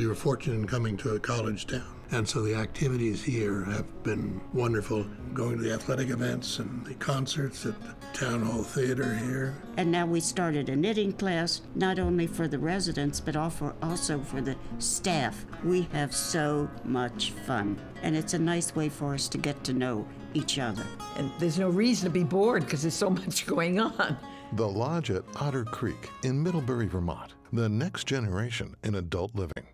We were fortunate in coming to a college town. And so the activities here have been wonderful. Going to the athletic events and the concerts at the Town Hall Theater here. And now we started a knitting class, not only for the residents, but also for the staff. We have so much fun. And it's a nice way for us to get to know each other. And there's no reason to be bored because there's so much going on. The Lodge at Otter Creek in Middlebury, Vermont. The next generation in adult living.